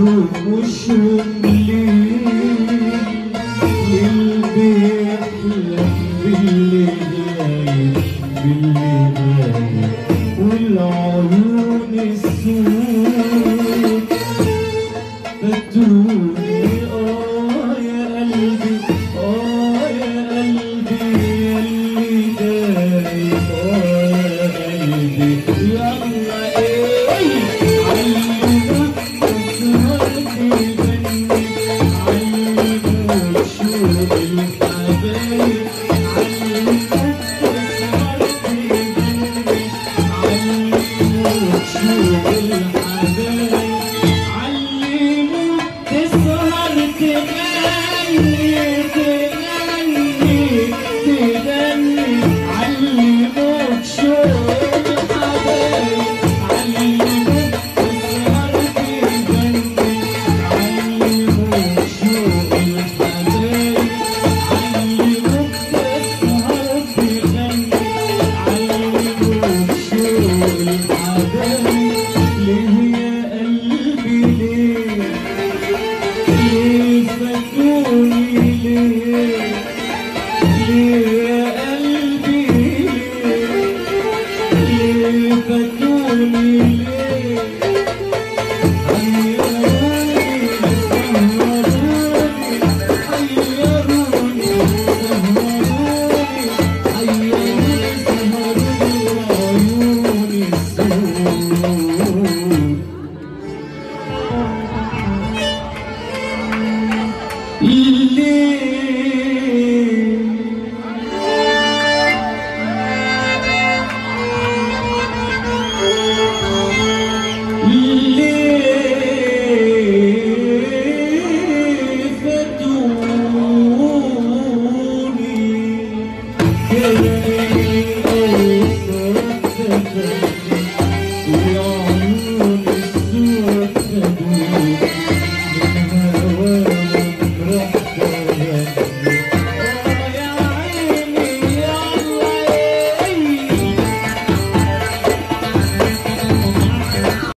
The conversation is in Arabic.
رموشهم ليه اللي بيحلم باللي غايب باللي غايب والعيون السود فتوني Yeah.